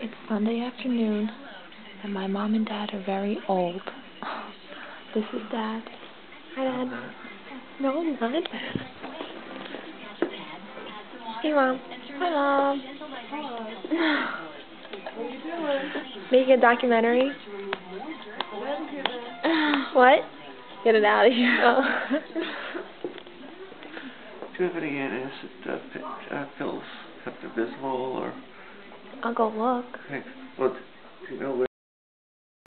It's Sunday afternoon, and my mom and dad are very old. This is Dad. Hi, Dad. No, I'm not. Hey, Mom. Hi, Mom. Making a documentary. what? Get it out of here. Oh. Do you have any antacid uh, pi- uh, pills, Pepto-Bismol or? I'll go look. Well, do you know where?